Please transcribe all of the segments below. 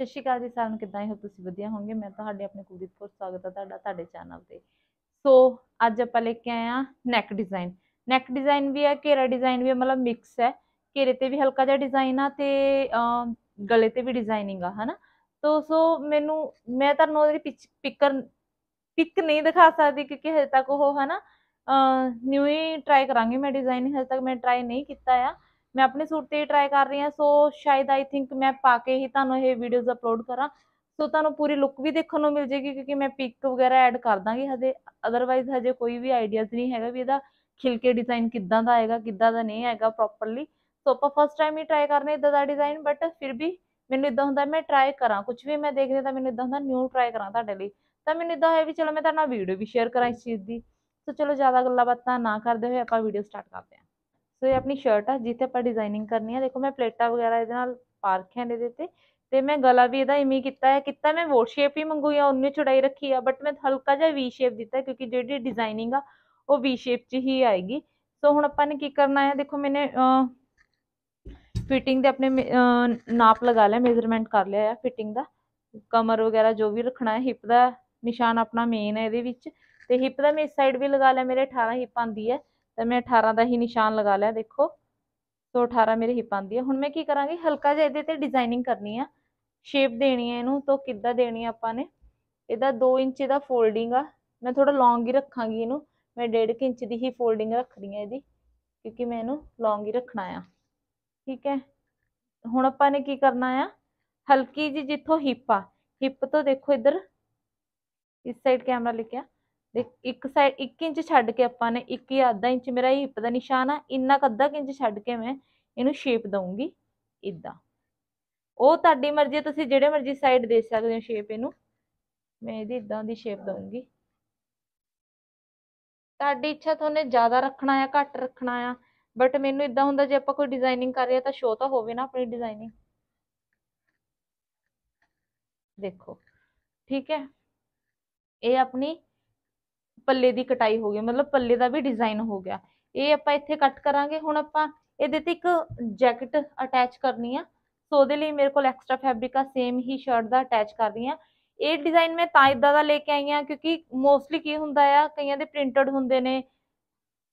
ਸਤਿ ਸ਼੍ਰੀ ਅਕਾਲ ਜੀ, ਸਾਰਿਆਂ ਨੂੰ ਕਿੱਦਾਂ ਹੋ ਤੁਸੀਂ ਵਧੀਆ ਹੋਵੋਗੇ? ਮੈਂ ਤੁਹਾਡੇ ਆਪਣੇ ਕੁਲਦੀਪ ਕੌਰ, ਸਵਾਗਤ ਹੈ ਤੁਹਾਡਾ ਤੁਹਾਡੇ ਚੈਨਲ ਤੇ। ਸੋ ਅੱਜ ਆਪਾਂ ਲੈ ਕੇ ਆਏ ਆ ਨੈਕ ਡਿਜ਼ਾਈਨ ਨੈਕ ਡਿਜ਼ਾਈਨ ਵੀ ਹੈ, ਘੇਰਾ ਡਿਜ਼ਾਈਨ ਵੀ ਹੈ, ਮਤਲਬ ਮਿਕਸ ਹੈ। ਘੇਰੇ ਤੇ ਵੀ ਹਲਕਾ ਜਿਹਾ ਡਿਜ਼ਾਈਨ ਆ ਤੇ ਗਲੇ ਤੇ ਵੀ ਡਿਜ਼ਾਈਨਿੰਗ ਆ, ਹਨਾ? ਤੋ ਸੋ ਮੈਨੂੰ, ਮੈਂ ਤੁਹਾਨੂੰ ਉਹਦੀ ਪਿਕਰ ਪਿਕ ਨਹੀਂ ਦਿਖਾ ਸਕਦੀ ਕਿਉਂਕਿ ਹਜੇ ਤੱਕ ਉਹ, ਹਨਾ? ਨਿਊ ਹੀ ਟਰਾਈ ਕਰਾਂਗੀ ਮੈਂ ਡਿਜ਼ਾਈਨ ਹਜੇ ਤੱਕ ਮੈਂ ਟਰਾਈ ਨਹੀਂ ਕੀਤਾ ਆ। ਮੈਂ ਆਪਣੇ ਸੂਟ ਤੇ ਟਰਾਈ ਕਰ ਰਹੀ ਹਾਂ, ਸੋ ਸ਼ਾਇਦ ਆਈ ਥਿੰਕ ਮੈਂ ਪਾ ਕੇ ਹੀ ਤੁਹਾਨੂੰ ਇਹ ਵੀਡੀਓਜ਼ ਅਪਲੋਡ ਕਰਾਂ। ਸੋ ਤੁਹਾਨੂੰ ਪੂਰੀ ਲੁੱਕ ਵੀ ਦੇਖਣ ਨੂੰ ਮਿਲ ਜੇਗੀ ਕਿਉਂਕਿ ਮੈਂ ਪਿਕ ਵਗੈਰਾ ਐਡ ਕਰ ਦਾਂਗੀ ਹਜੇ। ਅਦਰਵਾਈਜ਼ ਹਜੇ ਕੋਈ ਵੀ ਆਈਡੀਆਜ਼ ਨਹੀਂ ਹੈਗਾ ਵੀ ਇਹਦਾ ਖਿਲਕੇ ਡਿਜ਼ਾਈਨ ਕਿੱਦਾਂ ਦਾ ਆਏਗਾ, ਕਿੱਦਾਂ ਦਾ ਨਹੀਂ ਆਏਗਾ ਪ੍ਰੋਪਰਲੀ ਸੋ ਆਪਾਂ ਫਸਟ ਟਾਈਮ ਹੀ ਟਰਾਈ ਕਰਨੇ ਇਦਾਂ ਦਾ ਡਿਜ਼ਾਈਨ ਬਟ ਫਿਰ ਵੀ ਮੈਨੂੰ ਇਦਾਂ ਹੁੰਦਾ ਮੈਂ ਟਰਾਈ ਕਰਾਂ। ਕੁਝ ਵੀ ਮੈਂ ਦੇਖਦੀ ਤਾਂ ਮੈਨੂੰ ਇਦਾਂ ਹੁੰਦਾ ਨਿਊ ਟਰਾਈ ਕਰਾਂ ਤੁਹਾਡੇ ਲਈ। ਤਾਂ ਮੈਨੂੰ ਇਦਾਂ ਹੋਇਆ ਵੀ ਚਲੋ ਮੈਂ ਤੁਹਾਡੇ ਨਾਲ ਵੀਡੀਓ ਵੀ ਸ਼ੇਅਰ ਕਰਾਂ ਇਸ ਚੀਜ਼ ਦੀ। ਸੋ ਚਲੋ ਜ਼ਿਆਦਾ ਗੱਲਾਂ ਬਾਤਾਂ ਨਾ ਕਰਦੇ ਹੋਏ ਆਪਾਂ ਵੀਡੀਓ ਸਟਾਰਟ ਕਰਦੇ ਹਾਂ। ਸੋ ਇਹ ਆਪਣੀ ਸ਼ਰਟ ਆ, ਜਿੱਥੇ ਆਪਾਂ ਡਿਜ਼ਾਈਨਿੰਗ ਕਰਨੀ ਆ, ਦੇਖੋ ਮੈਂ ਪਲੇਟਾਂ ਵਗੈਰਾ ਇਹਦੇ ਨਾਲ ਪਾ ਰੱਖੀਆਂ ਨੇ ਇਹਦੇ ਤੇ ਤੇ ਮੈਂ ਗਲਾ ਵੀ ਇਹਦਾ ਇਵੇਂ ਕੀਤਾ ਹੈ, ਕੀਤਾ ਮੈਂ ਵੋਟ ਸ਼ੇਪ ਹੀ ਮੰਗੂਈ ਆ ਉਹਨੇ ਚੌੜਾਈ ਰੱਖੀ ਆ ਬਟ ਮੈਂ ਹਲਕਾ ਜਿਹਾ ਵੀ ਸ਼ੇਪ ਦਿੱਤਾ ਕਿਉਂਕਿ ਜਿਹੜੀ ਡਿਜ਼ਾਈਨਿੰਗ ਆ, ਉਹ ਵੀ ਸ਼ੇਪ 'ਚ ਹੀ ਆਏਗੀ। ਸੋ ਹੁਣ ਆਪਾਂ ਨੇ ਕੀ ਕਰਨਾ ਹੈ, ਦੇਖੋ ਮੈਨੇ ਫਿਟਿੰਗ ਦੇ ਆਪਣੇ ਨਾਪ ਲਗਾ ਲਿਆ ਮੇਜ਼ਰਮੈਂਟ ਕਰ ਲਿਆ ਆ ਫਿਟਿੰਗ ਦਾ। ਕਮਰ ਵਗੈਰਾ ਜੋ ਵੀ ਰੱਖਣਾ ਹੈ ਹਿਪ ਦਾ ਨਿਸ਼ਾਨ ਆਪਣਾ ਮੇਨ ਹੈ ਇਹਦੇ ਵਿੱਚ, ਤੇ ਹਿਪ ਦਾ ਮੈਂ ਇਸ ਸਾਈਡ ਵੀ ਲਗਾ ਲਿਆ, ਮੇਰੇ 18 ਹਿਪ ਆਂਦੀ ਹੈ। ਤਾਂ ਮੈਂ 18 ਦਾ ਹੀ ਨਿਸ਼ਾਨ ਲਗਾ ਲਿਆ, ਦੇਖੋ। ਸੋ 18 ਮੇਰੇ ਹਿੱਪ ਆਂਦੀ ਹੈ ਹੁਣ ਮੈਂ ਕੀ ਕਰਾਂਗੀ? ਹਲਕਾ ਜਿਹਾ ਇਹਦੇ ਤੇ ਡਿਜ਼ਾਈਨਿੰਗ ਕਰਨੀ ਆ। ਸ਼ੇਪ ਦੇਣੀ ਹੈ ਇਹਨੂੰ ਤਾਂ ਕਿੱਦਾਂ ਦੇਣੀ ਆ ਆਪਾਂ ਨੇ? ਇਹਦਾ 2 ਇੰਚ ਦਾ ਫੋਲਡਿੰਗ ਆ। ਮੈਂ ਥੋੜਾ ਲੌਂਗ ਹੀ ਰੱਖਾਂਗੀ ਇਹਨੂੰ। ਮੈਂ 1.5 ਇੰਚ ਦੀ ਹੀ ਫੋਲਡਿੰਗ ਰੱਖਣੀ ਹੈ ਇਹਦੀ, ਕਿਉਂਕਿ ਮੈਂ ਇਹਨੂੰ ਲੌਂਗ ਹੀ ਰੱਖਣਾ ਆ। ਠੀਕ ਹੈ? ਹੁਣ ਆਪਾਂ ਨੇ ਕੀ ਕਰਨਾ ਆ? ਹਲਕੀ ਜੀ ਜਿੱਥੋਂ ਹਿੱਪ ਆ। ਹਿੱਪ ਤੋਂ ਦੇਖੋ ਇੱਧਰ। ਇਸ ਸਾਈਡ ਕੈਮਰਾ ਲਿਖਿਆ। ਦੇ ਆ ਦੇਖ, ਇੱਕ ਸਾਈਡ 1 ਇੰਚ ਛੱਡ ਕੇ ਆਪਾਂ ਨੇ 1 ਜਾਂ ਅੱਧਾ ਇੰਚ ਮੇਰਾ ਹਿਪ ਦਾ ਨਿਸ਼ਾਨ ਆ, ਇੰਨਾ ਕੁ ਅੱਧਾ ਇੰਚ ਛੱਡ ਕੇ ਮੈਂ ਇਹਨੂੰ ਸ਼ੇਪ ਦਊਂਗੀ ਇਦਾਂ ਉਹ ਤੁਹਾਡੀ ਮਰਜ਼ੀ ਤੁਸੀਂ ਜਿਹੜੇ ਮਰਜ਼ੀ ਸਾਈਡ ਦੇ ਸਕਦੇ ਹੋ ਸ਼ੇਪ ਇਹਨੂੰ, ਮੈਂ ਇਹਦੀ ਇਦਾਂ ਦੀ ਸ਼ੇਪ ਦਊਂਗੀ। ਤੁਹਾਡੀ ਇੱਛਾ ਤੁਹਾਨੂੰ ਜ਼ਿਆਦਾ ਰੱਖਣਾ ਆ, ਘੱਟ ਰੱਖਣਾ ਆ ਬਟ ਮੈਨੂੰ ਇਦਾਂ ਹੁੰਦਾ ਜੇ ਆਪਾਂ ਕੋਈ ਡਿਜ਼ਾਈਨਿੰਗ ਕਰ ਰਹੇ ਆ ਤਾਂ ਸ਼ੋ ਤਾਂ ਹੋਵੇ ਨਾ ਆਪਣੀ ਡਿਜ਼ਾਈਨਿੰਗ ਦੇਖੋ, ਠੀਕ ਹੈ? ਇਹ ਆਪਣੀ ਪੱਲੇ ਦੀ ਕਟਾਈ ਹੋ ਗਈ, ਮਤਲਬ ਪੱਲੇ ਦਾ ਵੀ ਡਿਜ਼ਾਈਨ ਹੋ ਗਿਆ। ਇਹ ਆਪਾਂ ਇੱਥੇ ਕੱਟ ਕਰਾਂਗੇ, ਹੁਣ ਆਪਾਂ ਇਹਦੇ ਤੇ ਇੱਕ ਜੈਕਟ ਅਟੈਚ ਕਰਨੀ ਆ। ਸੋ ਉਹਦੇ ਲਈ ਮੇਰੇ ਕੋਲ ਐਕਸਟਰਾ ਫੈਬਰਿਕ ਆ ਸੇਮ ਹੀ ਸ਼ਰਟ ਦਾ ਅਟੈਚ ਕਰ ਰਹੀ ਆ। ਇਹ ਡਿਜ਼ਾਈਨ ਮੈਂ ਤਾਂ ਇਦਾਂ ਦਾ ਲੈ ਕੇ ਆਈ ਆ, ਕਿਉਂਕਿ ਮੋਸਟਲੀ ਕੀ ਹੁੰਦਾ ਆ, ਕਈਆਂ ਦੇ ਪ੍ਰਿੰਟਡ ਹੁੰਦੇ ਨੇ।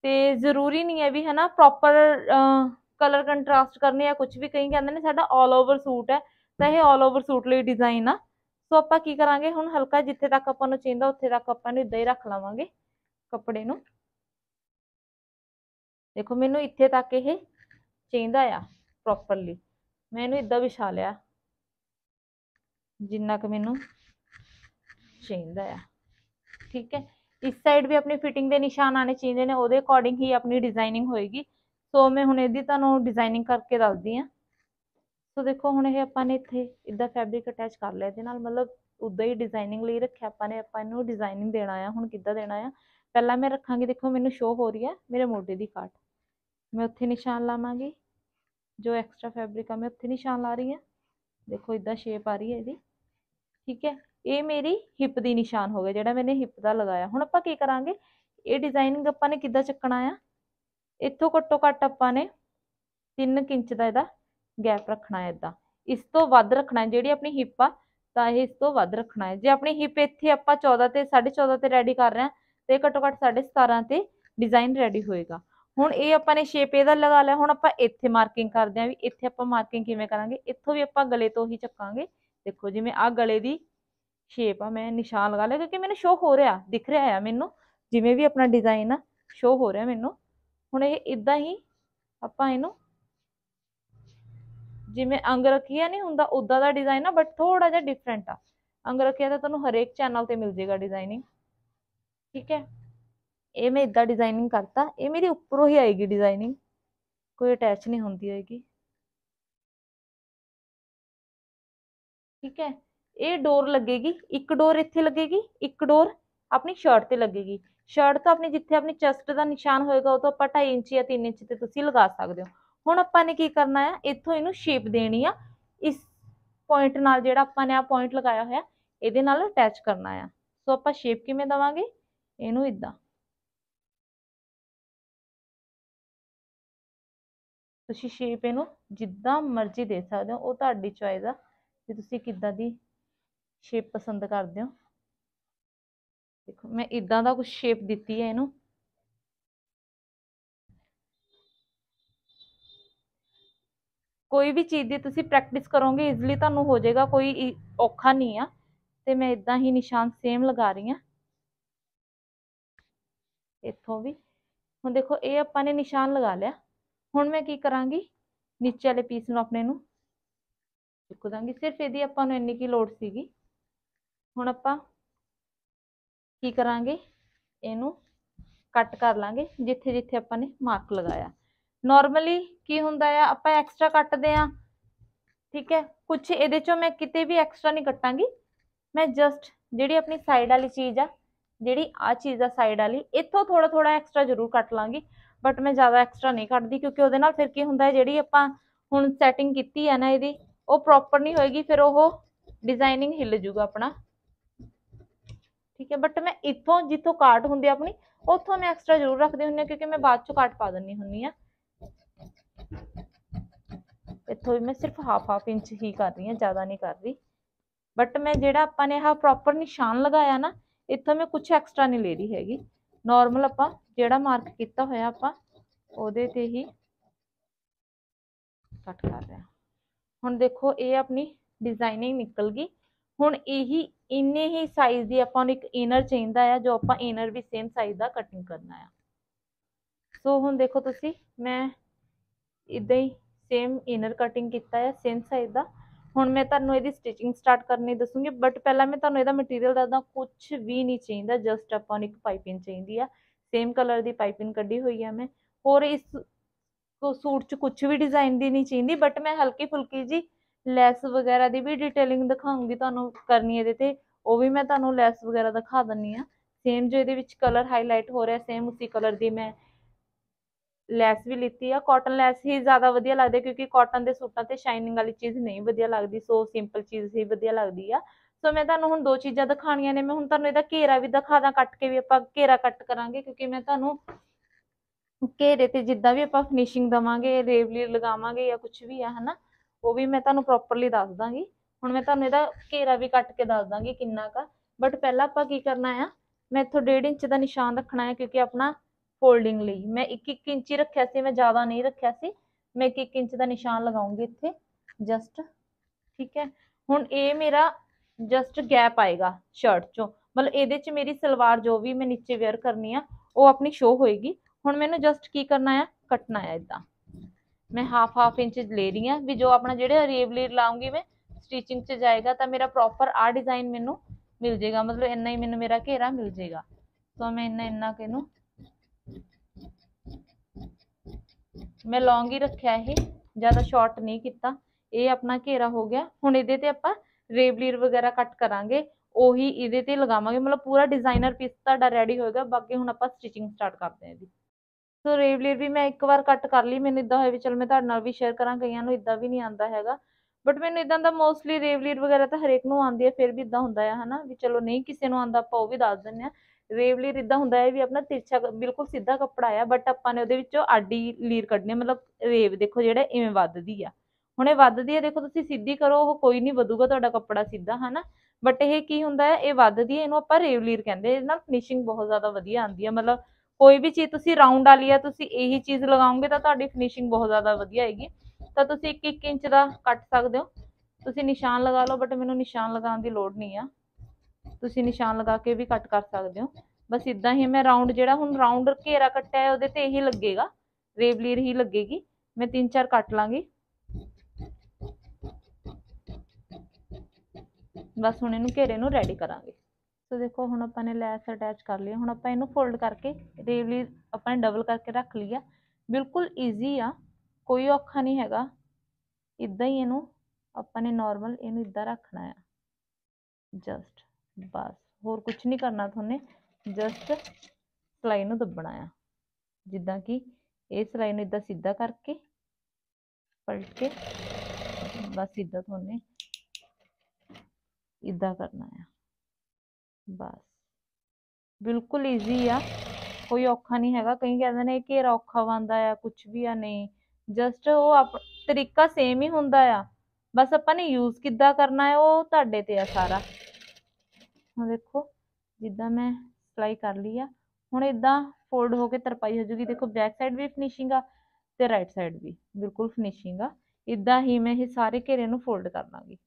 ਤੇ ਜ਼ਰੂਰੀ ਨਹੀਂ ਹੈ ਵੀ ਹਨਾ ਪ੍ਰੋਪਰ ਕਲਰ ਕੰਟਰਾਸਟ ਕਰਨੇ ਆ ਕੁਝ ਵੀ। ਕਈ ਕਹਿੰਦੇ ਨੇ ਸਾਡਾ ਆਲ ਓਵਰ ਸੂਟ ਹੈ, ਤਾਂ ਇਹ ਆਲ ਓਵਰ ਸੂਟ ਲਈ ਡਿਜ਼ਾਈਨ ਆ। ਸੋ ਆਪਾਂ ਕੀ ਕਰਾਂਗੇ? ਹੁਣ ਹਲਕਾ ਜਿੱਥੇ ਤੱਕ ਆਪਾਂ ਨੂੰ ਚਾਹੀਦਾ ਉੱਥੇ ਤੱਕ ਆਪਾਂ ਨੂੰ ਇਦਾਂ ਹੀ ਰੱਖ ਲਵਾਂਗੇ ਕੱਪੜੇ ਨੂੰ। ਦੇਖੋ, ਮੈਨੂੰ ਇੱਥੇ ਤੱਕ ਇਹ ਚਾਹੀਦਾ ਆ ਪ੍ਰੋਪਰਲੀ ਮੈਂ ਇਹਨੂੰ ਇਦਾਂ ਵਿਛਾ ਲਿਆ, ਜਿੰਨਾ ਕੁ ਮੈਨੂੰ ਚਾਹੀਦਾ ਆ। ਠੀਕ ਹੈ? ਇਸ ਸਾਈਡ ਵੀ ਆਪਣੀ ਫਿਟਿੰਗ ਦੇ ਨਿਸ਼ਾਨ ਆਣੇ ਚਾਹੀਦੇ ਨੇ, ਉਹਦੇ ਅਕੋਰਡਿੰਗ ਹੀ ਆਪਣੀ ਡਿਜ਼ਾਈਨਿੰਗ ਹੋਏਗੀ। ਸੋ ਮੈਂ ਹੁਣ ਇਹਦੀ ਤੁਹਾਨੂੰ ਡਿਜ਼ਾਈਨਿੰਗ ਕਰਕੇ ਦੱਸਦੀ ਆ ਸੋ ਦੇਖੋ ਹੁਣ ਇਹ ਆਪਾਂ ਨੇ ਇੱਥੇ ਇਦਾਂ ਫੈਬਰਿਕ ਅਟੈਚ ਕਰ ਲਿਆ, ਇਹਦੇ ਨਾਲ ਮਤਲਬ ਉਦਾਂ ਹੀ ਡਿਜ਼ਾਈਨਿੰਗ ਲਈ ਰੱਖਿਆ ਆਪਾਂ ਨੇ, ਆਪਾਂ ਇਹਨੂੰ ਡਿਜ਼ਾਈਨਿੰਗ ਦੇਣਾ ਆ, ਹੁਣ ਕਿੱਦਾਂ ਦੇਣਾ ਆ। ਪਹਿਲਾਂ ਮੈਂ ਰੱਖਾਂਗੀ, ਦੇਖੋ ਮੈਨੂੰ ਸ਼ੋ ਹੋ ਰਹੀ ਹੈ ਮੇਰੇ ਮੋਢੇ ਦੀ ਕਾਟ। ਮੈਂ ਉੱਥੇ ਨਿਸ਼ਾਨ ਲਾਵਾਂਗੀ, ਜੋ ਐਕਸਟਰਾ ਫੈਬਰਿਕ ਆ ਮੈਂ ਉੱਥੇ ਨਿਸ਼ਾਨ ਲਾ ਰਹੀ ਹਾਂ ਦੇਖੋ ਇਦਾਂ ਸ਼ੇਪ ਆ ਰਹੀ ਹੈ ਇਹਦੀ। ਠੀਕ ਹੈ, ਇਹ ਮੇਰੀ ਹਿਪ ਦੀ ਨਿਸ਼ਾਨ ਹੋ ਗਿਆ, ਜਿਹੜਾ ਮੈਨੇ ਹਿਪ ਦਾ ਲਗਾਇਆ। ਹੁਣ ਆਪਾਂ ਕੀ ਕਰਾਂਗੇ? ਇਹ ਡਿਜ਼ਾਈਨਿੰਗ ਆਪਾਂ ਨੇ ਕਿੱਦਾਂ ਚੱਕਣਾ ਆ? ਇੱਥੋਂ ਘੱਟੋ ਘੱਟ ਆਪਾਂ ਨੇ 3 ਇੰਚ ਦਾ ਇਹਦਾ ਗੈਪ ਰੱਖਣਾ ਹੈ ਇਦਾਂ ਇਸ ਤੋਂ ਵੱਧ ਰੱਖਣਾ ਹੈ ਜਿਹੜੀ ਆਪਣੀ ਹਿੱਪ ਆ, ਤਾਂ ਇਹ ਇਸ ਤੋਂ ਵੱਧ ਰੱਖਣਾ ਹੈ। ਜੇ ਆਪਣੀ ਹਿੱਪ ਇੱਥੇ ਆਪਾਂ 14 ਤੇ 14.5 ਤੇ ਰੈਡੀ ਕਰ ਰਹੇ ਹਾਂ, ਤੇ ਘੱਟੋ ਘੱਟ 17.5 ਤੇ ਡਿਜ਼ਾਈਨ ਰੈਡੀ ਹੋਏਗਾ। ਹੁਣ ਇਹ ਆਪਾਂ ਨੇ ਸ਼ੇਪ ਇਹਦਾ ਲਗਾ ਲਿਆ, ਹੁਣ ਆਪਾਂ ਇੱਥੇ ਮਾਰਕਿੰਗ ਕਰਦੇ ਆਂ ਵੀ ਇੱਥੇ ਆਪਾਂ ਮਾਰਕਿੰਗ ਕਿਵੇਂ ਕਰਾਂਗੇ, ਇੱਥੋਂ ਵੀ ਆਪਾਂ ਗਲੇ ਤੋਂ ਹੀ ਚੱਕਾਂਗੇ। ਦੇਖੋ ਜਿਵੇਂ ਆ ਗਲੇ ਦੀ ਸ਼ੇਪ ਆ, ਮੈਂ ਨਿਸ਼ਾਨ ਲਗਾ ਲਿਆ ਕਿਉਂਕਿ ਮੈਨੂੰ ਸ਼ੋ ਹੋ ਰਿਹਾ, ਦਿਖ ਰਿਹਾ ਆ ਮੈਨੂੰ। ਜਿਵੇਂ ਵੀ ਆਪਣਾ ਡਿਜ਼ਾਈਨ ਆ ਸ਼ੋ ਹੋ ਰਿਹਾ ਮੈਨੂੰ। ਹੁਣ ਇਹ ਇਦਾਂ ਹੀ ਆਪਾਂ ਇਹਨੂੰ ਜਿਵੇਂ ਅੰਗ ਰੱਖਿਆ ਨਹੀਂ ਹੁੰਦਾ ਉਦਾਂ ਦਾ ਡਿਜ਼ਾਈਨ ਆ ਬਟ ਥੋੜਾ ਜਿਹਾ ਡਿਫਰੈਂਟ ਆ। ਅੰਗ ਤਾਂ ਤੁਹਾਨੂੰ ਹਰੇਕ ਚੈਨਲ ਤੇ ਮਿਲ ਜੇਗਾ ਡਿਜ਼ਾਈਨਿੰਗ ਠੀਕ ਹੈ? ਇਹ ਮੈਂ ਇਦਾਂ ਡਿਜ਼ਾਈਨਿੰਗ ਕਰਤਾ, ਇਹ ਮੇਰੀ ਉੱਪਰੋਂ ਹੀ ਆਏਗੀ ਡਿਜ਼ਾਈਨਿੰਗ ਕੋਈ ਅਟੈਚ ਨਹੀਂ ਹੁੰਦੀ ਹੋਏਗੀ ਠੀਕ ਹੈ? ਇਹ ਡੋਰ ਲੱਗੇਗੀ, ਇੱਕ ਡੋਰ ਇੱਥੇ ਲੱਗੇਗੀ, ਇੱਕ ਡੋਰ ਆਪਣੀ ਸ਼ਰਟ ਤੇ ਲੱਗੇਗੀ। ਸ਼ਰਟ ਤੋਂ ਆਪਣੀ ਜਿੱਥੇ ਆਪਣੀ ਚੈਸਟ ਦਾ ਨਿਸ਼ਾਨ ਹੋਏਗਾ, ਉਹ ਤੋਂ ਆਪਾਂ 2.5 ਇੰਚ ਜਾਂ 3 ਇੰਚ ਤੇ ਤੁਸੀਂ ਲਗਾ ਸਕਦੇ ਹੋ। ਹੁਣ ਆਪਾਂ ਨੇ ਕੀ ਕਰਨਾ ਆ? ਇੱਥੋਂ ਇਹਨੂੰ ਸ਼ੇਪ ਦੇਣੀ ਆ। ਇਸ ਪੁਆਇੰਟ ਨਾਲ ਜਿਹੜਾ ਆਪਾਂ ਨੇ ਆ ਪੁਆਇੰਟ ਲਗਾਇਆ ਹੋਇਆ, ਇਹਦੇ ਨਾਲ ਅਟੈਚ ਕਰਨਾ ਆ। ਸੋ ਆਪਾਂ ਸ਼ੇਪ ਕਿਵੇਂ ਦਵਾਂਗੇ? ਇਹਨੂੰ ਇਦਾਂ ਤੁਸੀਂ ਸ਼ੇਪ ਇਹਨੂੰ ਜਿੱਦਾਂ ਮਰਜ਼ੀ ਦੇ ਸਕਦੇ ਹੋ। ਉਹ ਤੁਹਾਡੀ ਚੋਇਸ ਆ। ਕਿ ਤੁਸੀਂ ਕਿੱਦਾਂ ਦੀ ਸ਼ੇਪ ਪਸੰਦ ਕਰਦੇ ਹੋ। ਦੇਖੋ, ਮੈਂ ਇਦਾਂ ਦਾ ਕੁਝ ਸ਼ੇਪ ਦਿੱਤੀ ਹੈ ਇਹਨੂੰ। ਕੋਈ ਵੀ ਚੀਜ਼ ਦੀ ਤੁਸੀਂ ਪ੍ਰੈਕਟਿਸ ਕਰੋਗੇ ਇਜ਼ੀਲੀ ਤੁਹਾਨੂੰ ਹੋ ਜਾਏਗਾ, ਕੋਈ ਔਖਾ ਨਹੀਂ ਆ। ਤੇ ਮੈਂ ਇਦਾਂ ਹੀ ਨਿਸ਼ਾਨ ਸੇਮ ਲਗਾ ਰਹੀ ਹਾਂ। ਇੱਥੋਂ ਵੀ। ਹੁਣ ਦੇਖੋ, ਇਹ ਆਪਾਂ ਨੇ ਨਿਸ਼ਾਨ ਲਗਾ ਲਿਆ। ਹੁਣ ਮੈਂ ਕੀ ਕਰਾਂਗੀ? ਨੀਚੇ ਵਾਲੇ ਪੀਸ ਨੂੰ ਆਪਣੇ ਨੂੰ ਚੁੱਕ ਦਾਂਗੀ। ਸਿਰਫ ਇਹਦੀ ਆਪਾਂ ਨੂੰ ਇੰਨੀ ਕੀ ਲੋੜ ਸੀਗੀ। ਹੁਣ ਆਪਾਂ ਕੀ ਕਰਾਂਗੇ? ਇਹਨੂੰ ਕੱਟ ਕਰ ਲਾਂਗੇ ਜਿੱਥੇ ਜਿੱਥੇ ਆਪਾਂ ਨੇ ਮਾਰਕ ਲਗਾਇਆ। ਨਾਰਮਲੀ ਕੀ ਹੁੰਦਾ ਆ, ਆਪਾਂ ਐਕਸਟਰਾ ਕੱਟਦੇ ਆ ਠੀਕ ਹੈ ਕੁਝ ਇਹਦੇ ਚੋਂ ਮੈਂ ਕਿਤੇ ਵੀ ਐਕਸਟਰਾ ਨਹੀਂ ਕੱਟਾਂਗੀ। ਮੈਂ ਜਸਟ ਜਿਹੜੀ ਆਪਣੀ ਸਾਈਡ ਵਾਲੀ ਚੀਜ਼ ਆ, ਜਿਹੜੀ ਆ ਚੀਜ਼ ਆ ਸਾਈਡ ਵਾਲੀ, ਇੱਥੋਂ ਥੋੜਾ ਥੋੜਾ ਐਕਸਟਰਾ ਜ਼ਰੂਰ ਕੱਟ ਲਾਂਗੀ। ਬਟ ਮੈਂ ਜ਼ਿਆਦਾ ਐਕਸਟਰਾ ਨਹੀਂ ਕੱਟਦੀ, ਕਿਉਂਕਿ ਉਹਦੇ ਨਾਲ ਫਿਰ ਕੀ ਹੁੰਦਾ ਜਿਹੜੀ ਆਪਾਂ ਹੁਣ ਸੈਟਿੰਗ ਕੀਤੀ ਆ ਨਾ ਇਹਦੀ, ਉਹ ਪ੍ਰੋਪਰ ਨਹੀਂ ਹੋਏਗੀ, ਫਿਰ ਉਹ ਡਿਜ਼ਾਈਨਿੰਗ ਹਿੱਲ ਜੂਗਾ ਆਪਣਾ। ਠੀਕ ਹੈ ਬਟ ਮੈਂ ਇੱਥੋਂ ਜਿੱਥੋਂ ਕਾਟ ਹੁੰਦੀ ਆਪਣੀ, ਉੱਥੋਂ ਮੈਂ ਐਕਸਟਰਾ ਜ਼ਰੂਰ ਰੱਖਦੀ ਹੁੰਦੀ ਹਾਂ, ਕਿਉਂਕਿ ਮੈਂ ਬਾਅਦ ਚੋਂ ਕਾਟ ਪਾ ਦਿੰਦੀ ਹੁੰਦੀ ਆ ਇੱਥੋਂ ਵੀ ਮੈਂ ਸਿਰਫ ਹਾਫ ਹਾਫ ਇੰਚ ਹੀ ਕਰ ਰਹੀ ਹਾਂ, ਜ਼ਿਆਦਾ ਨਹੀਂ ਕਰ ਰਹੀ। ਬਟ ਮੈਂ ਜਿਹੜਾ ਆਪਾਂ ਨੇ ਆਹ ਪ੍ਰੋਪਰ ਨਿਸ਼ਾਨ ਲਗਾਇਆ ਨਾ, ਇੱਥੋਂ ਮੈਂ ਕੁਝ ਐਕਸਟਰਾ ਨਹੀਂ ਲੈ ਰਹੀ ਹੈਗੀ। ਨਾਰਮਲ ਆਪਾਂ ਜਿਹੜਾ ਮਾਰਕ ਕੀਤਾ ਹੋਇਆ ਆਪਾਂ, ਉਹਦੇ ਤੇ ਹੀ ਕੱਟ ਕਰ ਰਹੇ ਹਾਂ। ਹੁਣ ਦੇਖੋ, ਇਹ ਆਪਣੀ ਡਿਜ਼ਾਈਨਿੰਗ ਨਿਕਲ ਗਈ। ਹੁਣ ਇਹੀ, ਇੰਨੇ ਹੀ ਸਾਈਜ਼ ਦੀ ਆਪਾਂ ਨੂੰ ਇੱਕ ਇਨਰ ਚਾਹੀਦਾ ਆ, ਜੋ ਆਪਾਂ ਇਨਰ ਵੀ ਸੇਮ ਸਾਈਜ਼ ਦਾ ਕਟਿੰਗ ਕਰਨਾ ਆ। ਸੋ ਹੁਣ ਦੇਖੋ ਤੁਸੀਂ, ਮੈਂ ਇਦਾਂ ਹੀ ਸੇਮ ਇਨਰ ਕਟਿੰਗ ਕੀਤਾ ਹੈ ਸੇਮ ਸਾਈਜ਼ ਦਾ। ਹੁਣ ਮੈਂ ਤੁਹਾਨੂੰ ਇਹਦੀ ਸਟਿਚਿੰਗ ਸਟਾਰਟ ਕਰਨੀ ਦੱਸੂਗੀ ਬਟ ਪਹਿਲਾਂ ਮੈਂ ਤੁਹਾਨੂੰ ਇਹਦਾ ਮਟੀਰੀਅਲ ਦੱਸਦਾ ਕੁਝ ਵੀ ਨਹੀਂ ਚਾਹੀਦਾ ਜਸਟ ਆਪਾਂ ਨੂੰ ਇੱਕ ਪਾਈਪਿੰਗ ਚਾਹੀਦੀ ਆ। ਸੇਮ ਕਲਰ ਦੀ ਪਾਈਪਿੰਗ ਕੱਢੀ ਹੋਈ ਆ ਮੈਂ। ਹੋਰ ਇਸ ਸੂਟ 'ਚ ਕੁਝ ਵੀ ਡਿਜ਼ਾਈਨ ਦੀ ਨਹੀਂ ਚਾਹੀਦੀ ਬਟ ਮੈਂ ਹਲਕੀ ਫੁਲਕੀ ਜੀ ਲੈਸ ਵਗੈਰਾ ਦੀ ਵੀ ਡਿਟੇਲਿੰਗ ਦਿਖਾਉਂਗੀ ਤੁਹਾਨੂੰ ਕਰਨੀ ਇਹਦੇ ਤੇ। ਉਹ ਵੀ ਮੈਂ ਤੁਹਾਨੂੰ ਲੈਸ ਵਗੈਰਾ ਦਿਖਾ ਦਿੰਨੀ ਆ। ਸੇਮ ਜੋ ਇਹਦੇ ਵਿੱਚ ਕਲਰ ਹਾਈਲਾਈਟ ਹੋ ਰਿਹਾ ਸੇਮ ਉਸੇ ਕਲਰ ਦੀ ਮੈਂ ਲੈਸ ਵੀ ਲਿੱਤੀ ਆ। ਕਾਟਨ ਲੈਸ ਹੀ ਜ਼ਿਆਦਾ ਵਧੀਆ ਲੱਗਦੀ ਕਿਉਂਕਿ ਕਾਟਨ ਦੇ ਸੂਟਾਂ ਤੇ ਸ਼ਾਈਨਿੰਗ ਵਾਲੀ ਚੀਜ਼ ਨਹੀਂ ਵਧੀਆ ਲੱਗਦੀ। ਸੋ ਸਿੰਪਲ ਚੀਜ਼ ਹੀ ਵਧੀਆ ਲੱਗਦੀ ਆ। ਸੋ ਮੈਂ ਤੁਹਾਨੂੰ ਹੁਣ ਦੋ ਚੀਜ਼ਾਂ ਦਿਖਾਣੀਆਂ ਨੇ। ਮੈਂ ਹੁਣ ਤੁਹਾਨੂੰ ਇਹਦਾ ਘੇਰਾ ਵੀ ਦਿਖਾ ਦਾਂ। ਕੱਟ ਕੇ ਵੀ ਆਪਾਂ ਘੇਰਾ ਕੱਟ ਕਰਾਂਗੇ ਕਿਉਂਕਿ ਮੈਂ ਤੁਹਾਨੂੰ ਘੇਰੇ ਤੇ ਜਿੱਦਾਂ ਵੀ ਆਪਾਂ ਫਿਨਿਸ਼ਿੰਗ ਦਵਾਂਗੇ ਰੇਵਲੀ ਲਗਾਵਾਂਗੇ ਜਾਂ ਕੁਝ ਵੀ ਆ, ਹਨਾ, ਉਹ ਵੀ ਮੈਂ ਤੁਹਾਨੂੰ ਪ੍ਰੋਪਰਲੀ ਦੱਸ ਦਾਂਗੀ। ਹੁਣ ਮੈਂ ਤੁਹਾਨੂੰ ਇਹਦਾ ਘੇਰਾ ਵੀ ਕੱਟ ਕੇ ਦੱਸ ਦਾਂਗੀ ਕਿੰਨਾ ਕਾ ਬਟ ਪਹਿਲਾਂ ਆਪਾਂ ਕੀ ਕਰਨਾ ਆ? ਮੈਂ ਇੱਥੋਂ 1.5 ਇੰਚ ਦਾ ਨਿਸ਼ਾਨ ਰੱਖਣਾ ਹੈ ਕਿਉਂਕਿ ਆਪਣਾ ਫੋਲਡਿੰਗ ਲਈ। ਮੈਂ 1-1 ਇੰਚ ਹੀ ਰੱਖਿਆ ਸੀ, ਮੈਂ ਜ਼ਿਆਦਾ ਨਹੀਂ ਰੱਖਿਆ ਸੀ। ਮੈਂ 1-1 ਇੰਚ ਦਾ ਨਿਸ਼ਾਨ ਲਗਾਉਂਗੀ ਇੱਥੇ ਜਸਟ ਠੀਕ ਹੈ? ਹੁਣ ਇਹ ਮੇਰਾ ਜਸਟ ਗੈਪ ਆਏਗਾ ਸ਼ਰਟ ਚੋਂ। ਮਤਲਬ ਇਹਦੇ 'ਚ ਮੇਰੀ ਸਲਵਾਰ ਜੋ ਵੀ ਮੈਂ ਨੀਚੇ ਵੇਅਰ ਕਰਨੀ ਆ, ਉਹ ਆਪਣੀ ਸ਼ੋ ਹੋਏਗੀ। ਹੁਣ ਮੈਨੂੰ ਜਸਟ ਕੀ ਕਰਨਾ ਆ? ਕੱਟਣਾ ਆ ਇਦਾਂ ਮੈਂ ਹਾਫ ਹਾਫ ਇੰਚ ਲੈ ਰਹੀ ਆ, ਵੀ ਜੋ ਆਪਣਾ ਜਿਹੜੇ ਰੇਵਲੀ ਲਾਉਂਗੀ ਮੈਂ ਸਟਿਚਿੰਗ 'ਚ ਜਾਏਗਾ ਤਾਂ ਮੇਰਾ ਪ੍ਰੋਪਰ ਆ ਡਿਜ਼ਾਈਨ ਮੈਨੂੰ ਮਿਲ ਜੇਗਾ। ਮਤਲਬ ਇੰਨਾ ਹੀ ਮੈਨੂੰ ਮੇਰਾ ਘੇਰਾ ਮਿਲ ਜੇਗਾ। ਸੋ ਮੈਂ ਇੰਨਾ ਇੰਨਾ ਕਿ ਇਹਨੂੰ ਮੈਂ ਲੌਂਗ ਹੀ ਰੱਖਿਆ ਇਹ, ਜ਼ਿਆਦਾ ਸ਼ਾਰਟ ਨਹੀਂ ਕੀਤਾ। ਇਹ ਆਪਣਾ ਘੇਰਾ ਹੋ ਗਿਆ। ਹੁਣ ਇਹਦੇ ਤੇ ਆਪਾਂ ਰੇਵਲੀਰ ਵਗੈਰਾ ਕੱਟ ਕਰਾਂਗੇ। ਉਹੀ ਇਹਦੇ ਤੇ ਲਗਾਵਾਂਗੇ। ਮਤਲਬ ਪੂਰਾ ਡਿਜ਼ਾਈਨਰ ਪੀਸ ਤੁਹਾਡਾ ਰੈਡੀ ਹੋਏਗਾ। ਬਾਕੀ ਹੁਣ ਆਪਾਂ ਸਟਿਚਿੰਗ ਸਟਾਰਟ ਕਰਦੇ ਹਾਂ ਇਹਦੀ। ਸੋ ਰੇਵਲੀਰ ਵੀ ਮੈਂ ਇੱਕ ਵਾਰ ਕੱਟ ਕਰ ਲਈ। ਮੈਨੂੰ ਇਦਾਂ ਹੋਇਆ ਵੀ ਚਲ ਮੈਂ ਤੁਹਾਡੇ ਨਾਲ ਵੀ ਸ਼ੇਅਰ ਕਰਾਂ। ਕਈਆਂ ਨੂੰ ਇਦਾਂ ਵੀ ਨਹੀਂ ਆਉਂਦਾ ਹੈਗਾ। ਬਟ ਮੈਨੂੰ ਇਦਾਂ ਦਾ ਮੋਸਟਲੀ ਰੇਵਲੀਰ ਵਗੈਰਾ ਤਾਂ ਹਰੇਕ ਨੂੰ ਆਉਂਦੀ ਹੈ। ਫਿਰ ਵੀ ਇਦਾਂ ਹੁੰਦਾ ਹੈ ਹਨਾ? ਵੀ ਚਲੋ ਨਹੀਂ ਕਿਸੇ ਨੂੰ ਆਉਂਦਾ, ਆਪਾਂ ਉਹ ਵੀ ਦੱਸ ਦਿੰਦੇ ਆ ਰੇਵਲੀਰ ਇਦਾਂ ਹੁੰਦਾ ਹੈ ਵੀ ਆਪਣਾ ਤਿਰਛਾ ਬਿਲਕੁਲ ਸਿੱਧਾ ਕੱਪੜਾ ਆ ਬਟ ਆਪਾਂ ਨੇ ਉਹਦੇ ਵਿੱਚੋਂ ਆਡੀ ਲੀਰ ਕੱਢਣੀ ਮਤਲਬ ਰੇਵ ਦੇਖੋ ਜਿਹੜਾ ਇਵੇਂ ਵੱਧਦੀ ਆ। ਹੁਣ ਇਹ ਵੱਧਦੀ ਹੈ ਦੇਖੋ ਤੁਸੀਂ ਸਿੱਧੀ ਕਰੋ, ਉਹ ਕੋਈ ਨਹੀਂ ਵਧੂਗਾ ਤੁਹਾਡਾ ਕੱਪੜਾ ਸਿੱਧਾ, ਹਨਾ? ਬਟ ਇਹ ਕੀ ਹੁੰਦਾ ਹੈ ਇਹ ਵੱਧਦੀ ਹੈ ਇਹਨੂੰ ਆਪਾਂ ਰੇਵ ਲੀਰ ਕਹਿੰਦੇ ਇਹਦੇ ਨਾਲ ਫਿਨਿਸ਼ਿੰਗ ਬਹੁਤ ਜ਼ਿਆਦਾ ਵਧੀਆ ਆਉਂਦੀ ਹੈ ਮਤਲਬ ਕੋਈ ਵੀ ਚੀਜ਼ ਤੁਸੀਂ ਰਾਉਂਡ ਵਾਲੀ ਆ, ਤੁਸੀਂ ਇਹੀ ਚੀਜ਼ ਲਗਾਓਗੇ ਤਾਂ ਤੁਹਾਡੀ ਫਿਨਿਸ਼ਿੰਗ ਬਹੁਤ ਜ਼ਿਆਦਾ ਵਧੀਆ ਆਏਗੀ। ਤਾਂ ਤੁਸੀਂ 1-1 ਇੰਚ ਦਾ ਕੱਟ ਸਕਦੇ ਹੋ। ਤੁਸੀਂ ਨਿਸ਼ਾਨ ਲਗਾ ਲਓ ਬਟ ਮੈਨੂੰ ਨਿਸ਼ਾਨ ਲਗਾਉਣ ਦੀ ਲੋੜ ਨਹੀਂ ਆ। ਤੁਸੀਂ ਨਿਸ਼ਾਨ ਲਗਾ ਕੇ ਵੀ ਕੱਟ ਕਰ ਸਕਦੇ ਹੋ। ਬਸ ਇਦਾਂ ਹੀ ਮੈਂ ਰਾਉਂਡ ਜਿਹੜਾ ਹੁਣ ਰਾਉਂਡ ਘੇਰਾ ਕੱਟਿਆ ਹੈ, ਉਹਦੇ ਤੇ ਇਹੀ ਲੱਗੇਗਾ। ਰੇਵਲੀਰ ਹੀ ਲੱਗੇਗੀ। ਮੈਂ ਤਿੰਨ ਚਾਰ ਕੱਟ ਲਾਂਗੀ। ਬਸ ਹੁਣ ਇਹਨੂੰ ਘੇਰੇ ਨੂੰ ਰੈਡੀ ਕਰਾਂਗੇ। ਸੋ ਦੇਖੋ, ਹੁਣ ਆਪਾਂ ਨੇ ਲੈਸ ਅਟੈਚ ਕਰ ਲਈ ਹੁਣ ਆਪਾਂ ਇਹਨੂੰ ਫੋਲਡ ਕਰਕੇ ਰੇਵਲੀਰ ਆਪਾਂ ਨੇ ਡਬਲ ਕਰਕੇ ਰੱਖ ਲਿਆ ਬਿਲਕੁਲ ਈਜ਼ੀ ਆ। ਕੋਈ ਔਖਾ ਨਹੀਂ ਹੈਗਾ। ਇਦਾਂ ਹੀ ਇਹਨੂੰ ਆਪਾਂ ਨੇ ਨਾਰਮਲ ਇਹਨੂੰ ਇਦਾਂ ਰੱਖਣਾ ਆ। ਜਸਟ ਬਸ ਹੋਰ ਕੁਝ ਨਹੀਂ ਕਰਨਾ ਤੁਹਾਨੂੰ ਜਸਟ ਸਲਾਈ ਨੂੰ ਦੱਬਣਾ ਆ ਜਿੱਦਾਂ ਕਿ ਇਹ ਸਲਾਈ ਨੂੰ ਇਦਾਂ ਸਿੱਧਾ ਕਰਕੇ ਪਲਟ ਕੇ ਬਸ ਇਦਾਂ ਤੁਹਾਨੂੰ ਇਦਾਂ ਕਰਨਾ ਆ ਬਸ ਬਿਲਕੁਲ ਈਜ਼ੀ ਆ ਕੋਈ ਔਖਾ ਨਹੀਂ ਹੈਗਾ ਕਈ ਕਹਿੰਦੇ ਨੇ ਇਹ ਘੇਰਾ ਔਖਾ ਬਣਦਾ ਆ ਕੁਝ ਵੀ ਆ ਨਹੀਂ ਜਸਟ ਉਹ ਆਪ ਤਰੀਕਾ ਸੇਮ ਹੀ ਹੁੰਦਾ ਆ ਬਸ ਆਪਾਂ ਨੇ ਯੂਜ਼ ਕਿੱਦਾਂ ਕਰਨਾ ਹੈ ਉਹ ਤੁਹਾਡੇ ਤੇ ਆ ਸਾਰਾ ਹੁਣ ਦੇਖੋ, ਜਿੱਦਾਂ ਮੈਂ ਸਲਾਈ ਕਰ ਲਈ ਆ, ਹੁਣ ਇਦਾਂ ਫੋਲਡ ਹੋ ਕੇ ਤਰਪਾਈ ਹੋ ਜੂਗੀ। ਦੇਖੋ ਬੈਕ ਸਾਈਡ ਵੀ ਫਿਨਿਸ਼ਿੰਗ ਆ ਤੇ ਰਾਈਟ ਸਾਈਡ ਵੀ, ਬਿਲਕੁਲ ਫਿਨਿਸ਼ਿੰਗ ਆ। ਇਦਾਂ ਹੀ ਮੈਂ ਇਹ ਸਾਰੇ ਘੇਰੇ ਨੂੰ ਫੋਲਡ ਕਰ ਲਾਂਗੀ।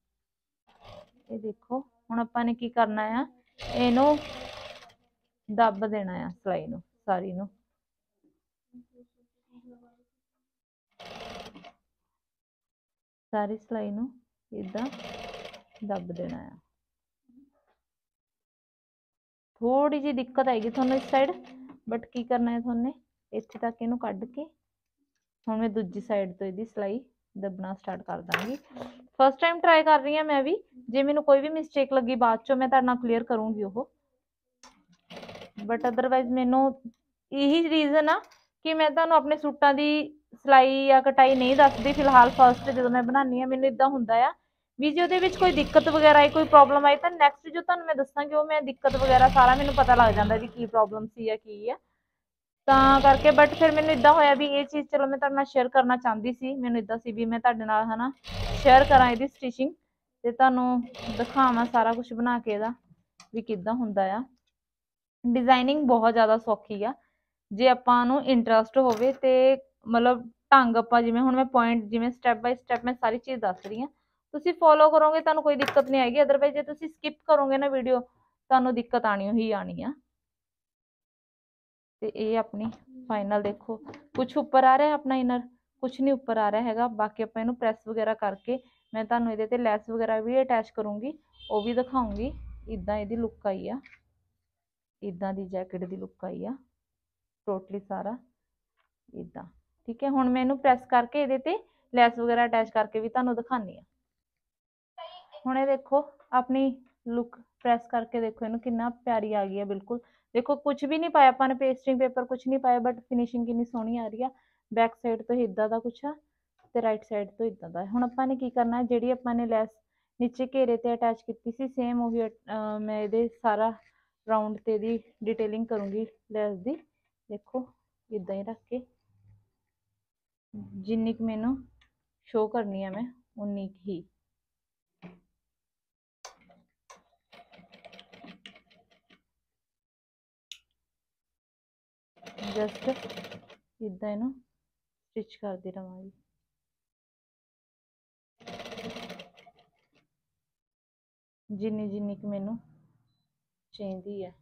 ਇਹ ਦੇਖੋ, ਹੁਣ ਆਪਾਂ ਨੇ ਕੀ ਕਰਨਾ ਆ? ਇਹਨੂੰ ਦੱਬ ਦੇਣਾ ਆ ਸਲਾਈ ਨੂੰ, ਸਾਰੀ ਨੂੰ। ਸਾਰੀ ਸਲਾਈ ਨੂੰ ਇਦਾਂ ਦੱਬ ਦੇਣਾ ਆ। ਥੋੜੀ ਜਿਹੀ ਦਿੱਕਤ ਆਏਗੀ ਤੁਹਾਨੂੰ ਇਸ ਸਾਈਡ ਬਟ ਕੀ ਕਰਨਾ ਹੈ ਤੁਹਾਨੂੰ? ਇੱਥੇ ਤੱਕ ਇਹਨੂੰ ਕੱਢ ਕੇ ਹੁਣ ਮੈਂ ਦੂਜੀ ਸਾਈਡ ਤੋਂ ਇਹਦੀ ਸਲਾਈ ਦੱਬਣਾ ਸਟਾਰਟ ਕਰ ਦਾਂਗੀ। ਫਸਟ ਟਾਈਮ ਟਰਾਈ ਕਰ ਰਹੀ ਹਾਂ ਮੈਂ ਵੀ। ਜੇ ਮੈਨੂੰ ਕੋਈ ਵੀ ਮਿਸਟੇਕ ਲੱਗੀ ਬਾਅਦ ਚੋਂ ਮੈਂ ਤੁਹਾਡੇ ਨਾਲ ਕਲੀਅਰ ਕਰੂੰਗੀ ਉਹ। ਬਟ ਅਦਰਵਾਈਜ਼ ਮੈਨੂੰ ਇਹੀ ਰੀਜ਼ਨ ਆ ਕਿ ਮੈਂ ਤੁਹਾਨੂੰ ਆਪਣੇ ਸੂਟਾਂ ਦੀ ਸਿਲਾਈ ਜਾਂ ਕਟਾਈ ਨਹੀਂ ਦੱਸਦੀ। ਫਿਲਹਾਲ ਫਸਟ ਜਦੋਂ ਮੈਂ ਬਣਾਉਣੀ ਆ ਮੈਨੂੰ ਇਦਾਂ ਹੁੰਦਾ ਆ ਵੀ ਜੇ ਉਹਦੇ ਵਿੱਚ ਕੋਈ ਦਿੱਕਤ ਵਗੈਰਾ ਆਈ ਕੋਈ ਪ੍ਰੋਬਲਮ ਆਈ ਤਾਂ ਨੈਕਸਟ ਜੋ ਤੁਹਾਨੂੰ ਮੈਂ ਦੱਸਾਂਗੀ, ਉਹ ਮੈਂ ਦਿੱਕਤ ਵਗੈਰਾ ਸਾਰਾ ਮੈਨੂੰ ਪਤਾ ਲੱਗ ਜਾਂਦਾ ਵੀ ਕੀ ਪ੍ਰੋਬਲਮ ਸੀ ਜਾਂ ਕੀ ਆ। ਤਾਂ ਕਰਕੇ ਬਟ ਫਿਰ ਮੈਨੂੰ ਇਦਾਂ ਹੋਇਆ ਵੀ ਇਹ ਚੀਜ਼ ਚਲੋ ਮੈਂ ਤੁਹਾਡੇ ਨਾਲ ਸ਼ੇਅਰ ਕਰਨਾ ਚਾਹੁੰਦੀ ਸੀ, ਮੈਨੂੰ ਇਦਾਂ ਸੀ ਵੀ ਮੈਂ ਤੁਹਾਡੇ ਨਾਲ ਹਨਾ ਸ਼ੇਅਰ ਕਰਾਂ ਇਹਦੀ ਸਟਿਚਿੰਗ ਤੇ ਤੁਹਾਨੂੰ ਦਿਖਾਵਾਂ ਸਾਰਾ ਕੁਝ ਬਣਾ ਕੇ ਇਹਦਾ ਵੀ ਕਿੱਦਾਂ ਹੁੰਦਾ ਆ। ਡਿਜ਼ਾਈਨਿੰਗ ਬਹੁਤ ਜ਼ਿਆਦਾ ਸੌਖੀ ਆ, ਜੇ ਆਪਾਂ ਨੂੰ ਇੰਟਰਸਟ ਹੋਵੇ ਤੇ ਮਤਲਬ ਢੰਗ ਆਪਾਂ ਜਿਵੇਂ ਹੁਣ ਮੈਂ ਪੁਆਇੰਟ ਜਿਵੇਂ ਸਟੈਪ ਬਾਈ ਸਟੈਪ ਮੈਂ ਸਾਰੀ ਚੀਜ਼ ਦੱਸ ਰਹੀ ਹਾਂ ਤੁਸੀਂ ਫੋਲੋ ਕਰੋਗੇ, ਤੁਹਾਨੂੰ ਕੋਈ ਦਿੱਕਤ ਨਹੀਂ ਆਏਗੀ ਅਦਰਵਾਈਜ਼ ਜੇ ਤੁਸੀਂ ਸਕਿਪ ਕਰੋਗੇ ਨਾ ਵੀਡੀਓ ਤੁਹਾਨੂੰ ਦਿੱਕਤ ਆਣੀ ਹੀ ਆਣੀ ਆ। ਤੇ ਇਹ ਆਪਣੀ ਫਾਈਨਲ ਦੇਖੋ। ਕੁਝ ਉੱਪਰ ਆ ਰਿਹਾ ਆਪਣਾ ਇਨਰ ਕੁਝ ਨਹੀਂ ਉੱਪਰ ਆ ਰਿਹਾ ਹੈਗਾ। ਬਾਕੀ ਆਪਾਂ ਇਹਨੂੰ ਪ੍ਰੈਸ ਵਗੈਰਾ ਕਰਕੇ ਮੈਂ ਤੁਹਾਨੂੰ ਇਹਦੇ ਤੇ ਲੈਸ ਵਗੈਰਾ ਵੀ ਅਟੈਚ ਕਰੂੰਗੀ। ਉਹ ਵੀ ਦਿਖਾਉਂਗੀ। ਇਦਾਂ ਇਹਦੀ ਲੁੱਕ ਆਈ ਆ। ਇਦਾਂ ਦੀ ਜੈਕਟ ਦੀ ਲੁੱਕ ਆਈ ਆ। ਟੋਟਲੀ ਸਾਰਾ ਇਦਾਂ ਠੀਕ ਹੈ, ਹੁਣ ਮੈਂ ਇਹਨੂੰ ਪ੍ਰੈਸ ਕਰਕੇ ਇਹਦੇ ਤੇ ਲੈਸ ਵਗੈਰਾ ਅਟੈਚ ਕਰਕੇ ਵੀ ਤੁਹਾਨੂੰ ਦਿਖਾਣੀ ਆ ਹੁਣ ਇਹ ਦੇਖੋ, ਆਪਣੀ ਲੁੱਕ ਪ੍ਰੈਸ ਕਰਕੇ ਦੇਖੋ, ਇਹਨੂੰ ਕਿੰਨਾ ਪਿਆਰੀ ਆ ਗਈ ਹੈ, ਬਿਲਕੁਲ। ਦੇਖੋ ਕੁਝ ਵੀ ਨਹੀਂ ਪਾਇਆ, ਆਪਾਂ ਨੇ ਪੇਸਟਿੰਗ ਪੇਪਰ ਕੁਝ ਨਹੀਂ ਪਾਇਆ ਬਟ ਫਿਨਿਸ਼ਿੰਗ ਕਿੰਨੀ ਸੋਹਣੀ ਆ ਰਹੀ ਆ। ਬੈਕ ਸਾਈਡ ਤੋਂ ਇਦਾਂ ਦਾ ਕੁਛ ਆ ਤੇ ਰਾਈਟ ਸਾਈਡ ਤੋਂ ਇਦਾਂ ਦਾ। ਹੁਣ ਆਪਾਂ ਨੇ ਕੀ ਕਰਨਾ ਹੈ, ਜਿਹੜੀ ਆਪਾਂ ਨੇ ਲੈਸ ਨੀਚੇ ਘੇਰੇ ਤੇ ਅਟੈਚ ਕੀਤੀ ਸੀ ਸੇਮ ਉਹੀ ਮੈਂ ਇਹਦੇ ਸਾਰਾ ਰਾਉਂਡ ਤੇ ਦੀ ਡਿਟੇਲਿੰਗ ਕਰੂੰਗੀ ਲੈਸ ਦੀ। ਦੇਖੋ ਇਦਾਂ ਹੀ ਰੱਖ ਕੇ। ਜਿੰਨੀ ਕੁ ਮੈਨੂੰ ਸ਼ੋ ਕਰਨੀ ਹੈ ਮੈਂ, ਉਨੀ ਕੁ ਹੀ। ਜਸਟ ਇਦਾਂ ਇਹਨੂੰ ਸਟਿਚ ਕਰਦੀ ਰਵਾਂਗੀ। ਜਿੰਨੀ ਜਿੰਨੀ ਕੁ ਮੈਨੂੰ ਚਾਹੀਦੀ ਹੈ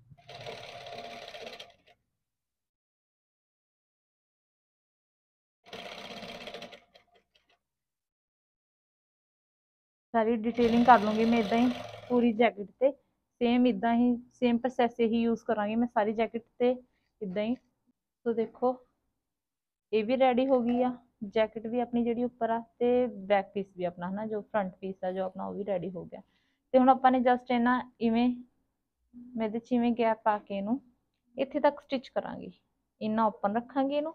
ਸਾਰੀ ਡਿਟੇਲਿੰਗ ਕਰ ਲੂੰਗੀ ਮੈਂ ਇਦਾਂ ਹੀ ਪੂਰੀ ਜੈਕਟ ਤੇ। ਸੇਮ ਇਦਾਂ ਹੀ ਸੇਮ ਪ੍ਰੋਸੈਸ ਇਹੀ ਯੂਜ਼ ਕਰਾਂਗੀ ਮੈਂ ਸਾਰੀ ਜੈਕਟ ਤੇ। ਇਦਾਂ ਹੀ ਸੋ ਦੇਖੋ, ਇਹ ਵੀ ਰੈਡੀ ਹੋ ਗਈ ਆ ਜੈਕਟ ਵੀ ਆਪਣੀ ਜਿਹੜੀ ਉੱਪਰ ਆ ਤੇ ਬੈਕ ਪੀਸ ਵੀ ਆਪਣਾ, ਹਨਾ, ਜੋ ਫਰੰਟ ਪੀਸ ਆ, ਜੋ ਆਪਣਾ ਉਹ ਵੀ ਰੈਡੀ ਹੋ ਗਿਆ। ਤੇ ਹੁਣ ਆਪਾਂ ਨੇ ਜਸਟ ਇਹਨਾਂ ਇਵੇਂ, ਮੈਂ ਇਹਦੇ ਚ ਗੈਪ ਪਾ ਕੇ ਇਹਨੂੰ ਇੱਥੇ ਤੱਕ ਸਟਿਚ ਕਰਾਂਗੀ। ਇੰਨਾ ਓਪਨ ਰੱਖਾਂਗੀ ਇਹਨੂੰ,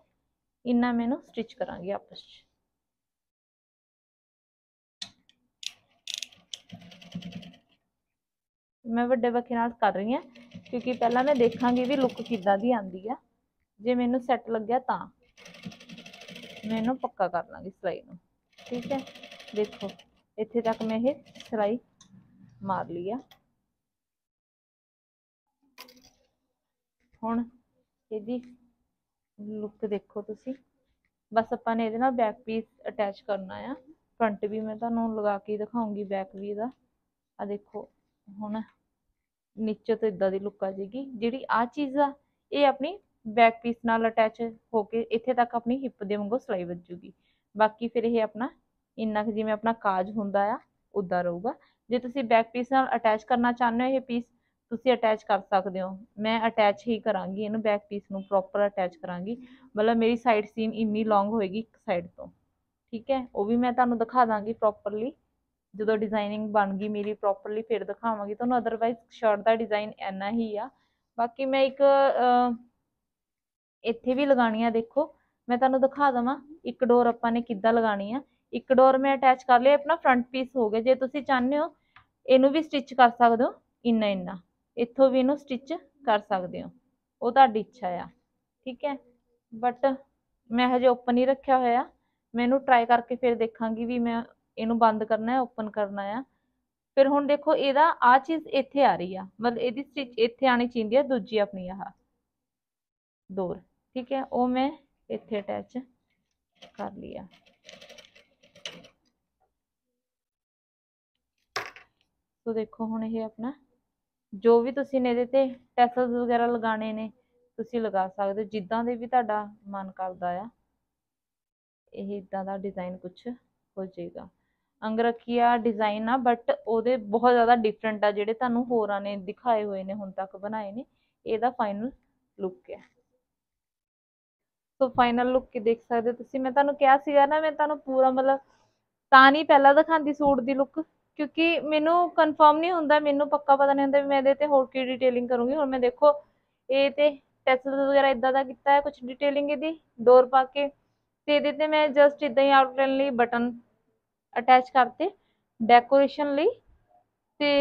ਇੰਨਾ ਮੈਂ ਇਹਨੂੰ ਸਟਿਚ ਕਰਾਂਗੀ ਆਪਸ ਚ। ਮੈਂ ਵੱਡੇ ਬੱਖੇ ਨਾਲ ਕਰ ਰਹੀ ਹਾਂ, ਕਿਉਂਕਿ ਪਹਿਲਾਂ ਮੈਂ ਦੇਖਾਂਗੀ ਵੀ ਲੁੱਕ ਕਿੱਦਾਂ ਦੀ ਆਂਦੀ ਆ। ਜੇ ਮੈਨੂੰ ਸੈੱਟ ਲੱਗਿਆ ਤਾਂ। ਮੈਂ ਇਹਨੂੰ ਪੱਕਾ ਕਰ ਲਾਂਗੀ ਸਿਲਾਈ ਨੂੰ। ਠੀਕ ਹੈ? ਦੇਖੋ, ਇੱਥੇ ਤੱਕ ਮੈਂ ਇਹ ਸਿਲਾਈ ਮਾਰ ਲਈ ਆ। ਹੁਣ ਇਹਦੀ ਲੁੱਕ ਦੇਖੋ ਤੁਸੀਂ। ਬਸ ਆਪਾਂ ਨੇ ਇਹਦੇ ਨਾਲ ਬੈਕ ਪੀਸ ਅਟੈਚ ਕਰਨਾ ਆ। ਫਰੰਟ ਵੀ ਮੈਂ ਤੁਹਾਨੂੰ ਲਗਾ ਕੇ ਦਿਖਾਉਂਗੀ ਬੈਕ ਵੀ ਇਹਦਾ। ਆ ਦੇਖੋ, ਹੁਣ ਨੀਚੇ ਤੋਂ ਇਦਾਂ ਦੀ ਲੁੱਕ ਆ ਜਾਏਗੀ। ਜਿਹੜੀ ਆ ਚੀਜ਼ ਆ, ਇਹ ਆਪਣੀ ਬੈਕ ਪੀਸ ਨਾਲ ਅਟੈਚ ਹੋ ਕੇ ਇੱਥੇ ਤੱਕ ਆਪਣੀ ਹਿੱਪ ਦੇ ਵਾਂਗੂ ਸਿਲਾਈ ਵੱਜੂਗੀ। ਬਾਕੀ ਫਿਰ ਇਹ ਆਪਣਾ ਇੰਨਾ ਕੁ ਜਿਵੇਂ ਆਪਣਾ ਕਾਜ ਹੁੰਦਾ ਆ, ਉਦਾਂ ਰਹੂਗਾ। ਜੇ ਤੁਸੀਂ ਬੈਕ ਪੀਸ ਨਾਲ ਅਟੈਚ ਕਰਨਾ ਚਾਹੁੰਦੇ ਹੋ ਇਹ ਪੀਸ ਤੁਸੀਂ ਅਟੈਚ ਕਰ ਸਕਦੇ ਹੋ। ਮੈਂ ਅਟੈਚ ਹੀ ਕਰਾਂਗੀ ਇਹਨੂੰ ਬੈਕ ਪੀਸ ਨੂੰ ਪ੍ਰੋਪਰ ਅਟੈਚ ਕਰਾਂਗੀ। ਮਤਲਬ ਮੇਰੀ ਸਾਈਡ ਸੀਨ ਇੰਨੀ ਲੌਂਗ ਹੋਏਗੀ ਇੱਕ ਸਾਈਡ ਤੋਂ। ਠੀਕ ਹੈ? ਉਹ ਵੀ ਮੈਂ ਤੁਹਾਨੂੰ ਦਿਖਾ ਦਾਂਗੀ ਪ੍ਰੋਪਰਲੀ ਜਦੋਂ ਡਿਜ਼ਾਈਨਿੰਗ ਬਣ ਗਈ ਮੇਰੀ ਪ੍ਰੋਪਰਲੀ ਫਿਰ ਦਿਖਾਵਾਂਗੀ। ਤੁਹਾਨੂੰ ਅਦਰਵਾਈਜ਼ ਸ਼ਰਟ ਦਾ ਡਿਜ਼ਾਈਨ ਇੰਨਾ ਹੀ ਆ। ਬਾਕੀ ਮੈਂ ਇੱਕ ਇੱਥੇ ਵੀ ਲਗਾਣੀ ਆ ਦੇਖੋ। ਮੈਂ ਤੁਹਾਨੂੰ ਦਿਖਾ ਦਵਾਂ, ਇੱਕ ਡੋਰ ਆਪਾਂ ਨੇ ਕਿੱਦਾਂ ਲਗਾਣੀ ਆ। ਇੱਕ ਡੋਰ ਮੈਂ ਅਟੈਚ ਕਰ ਲਿਆ ਆਪਣਾ ਫਰੰਟ ਪੀਸ ਹੋ ਗਿਆ। ਜੇ ਤੁਸੀਂ ਚਾਹੁੰਦੇ ਹੋ, ਇਹਨੂੰ ਵੀ ਸਟਿਚ ਕਰ ਸਕਦੇ ਹੋ, ਇੰਨਾ ਇੰਨਾ। ਇੱਥੋਂ ਵੀ ਇਹਨੂੰ ਸਟਿਚ ਕਰ ਸਕਦੇ ਹੋ। ਉਹ ਤੁਹਾਡੀ ਇੱਛਾ ਆ, ਠੀਕ ਹੈ? ਬਟ ਮੈਂ ਹਜੇ ਓਪਨ ਹੀ ਰੱਖਿਆ ਹੋਇਆ। ਮੈਂ ਇਹਨੂੰ ਟਰਾਈ ਕਰਕੇ ਫਿਰ ਦੇਖਾਂਗੀ ਵੀ ਮੈਂ ਇਹਨੂੰ ਬੰਦ ਕਰਨਾ ਹੈ ਓਪਨ ਕਰਨਾ ਆ। ਫਿਰ ਹੁਣ ਦੇਖੋ, ਇਹਦਾ ਆ ਚੀਜ਼ ਇੱਥੇ ਆ ਰਹੀ ਆ। ਮਤਲਬ ਇਹਦੀ ਸਟਿਚ ਇੱਥੇ ਆਣੀ ਚਾਹੀਦੀ ਆ, ਦੂਜੀ ਆਪਣੀ ਆਹ ਡੋਰ ਠੀਕ ਹੈ, ਉਹ ਮੈਂ ਇੱਥੇ ਅਟੈਚ ਕਰ ਲਿਆ ਸੋ ਦੇਖੋ ਹੁਣ ਇਹ ਆਪਣਾ, ਜੋ ਵੀ ਤੁਸੀਂ ਨੇ ਇਹਦੇ ਤੇ ਟੈਸਲਸ ਵਗੈਰਾ ਲਗਾਣੇ ਨੇ, ਤੁਸੀਂ ਲਗਾ ਸਕਦੇ ਹੋ। ਜਿੱਦਾਂ ਦੇ ਵੀ ਤੁਹਾਡਾ ਮਨ ਕਰਦਾ ਆ, ਇਹ ਇਦਾਂ ਦਾ ਡਿਜ਼ਾਈਨ ਕੁਝ ਹੋ ਜਾਏਗਾ। ਅੰਗਰਖੀਆ ਡਿਜ਼ਾਈਨ ਆ ਬਟ ਉਹਦੇ ਬਹੁਤ ਜ਼ਿਆਦਾ ਡਿਫਰੈਂਟ ਆ ਜਿਹੜੇ ਤੁਹਾਨੂੰ ਹੋਰਾਂ ਨੇ ਦਿਖਾਏ ਹੋਏ ਨੇ, ਹੁਣ ਤੱਕ ਬਣਾਏ ਨੇ। ਇਹਦਾ ਫਾਈਨਲ ਲੁੱਕ ਹੈ ਸੋ ਫਾਈਨਲ ਲੁੱਕ ਕੀ ਦੇਖ ਸਕਦੇ ਹੋ ਤੁਸੀਂ। ਮੈਂ ਤੁਹਾਨੂੰ ਕਿਹਾ ਸੀਗਾ ਨਾ, ਮੈਂ ਤੁਹਾਨੂੰ ਪੂਰਾ ਮਤਲਬ ਤਾਂ ਨਹੀਂ ਪਹਿਲਾਂ ਦਿਖਾਉਂਦੀ ਸੂਟ ਦੀ ਲੁੱਕ ਕਿਉਂਕਿ ਮੈਨੂੰ ਕਨਫਰਮ ਨਹੀਂ ਹੁੰਦਾ, ਮੈਨੂੰ ਪੱਕਾ ਪਤਾ ਨਹੀਂ ਹੁੰਦਾ ਵੀ ਮੈਂ ਇਹਦੇ ਤੇ ਹੋਰ ਕੀ ਡਿਟੇਲਿੰਗ ਕਰੂੰਗੀ। ਹੁਣ ਮੈਂ ਦੇਖੋ, ਇਹ ਤੇ ਟੈਸਲ ਵਗੈਰਾ ਇਦਾਂ ਦਾ ਕੀਤਾ ਹੈ ਕੁਝ ਡਿਟੇਲਿੰਗ ਇਹਦੀ ਡੋਰ ਪਾ ਕੇ, ਤੇ ਇਹਦੇ ਤੇ ਮੈਂ ਜਸਟ ਇਦਾਂ ਹੀ ਆਊਟਲਾਈਨ ਲਈ ਬਟਨ ਅਟੈਚ ਕਰਤੇ ਡੈਕੋਰੇਸ਼ਨ ਲਈ। ਤੇ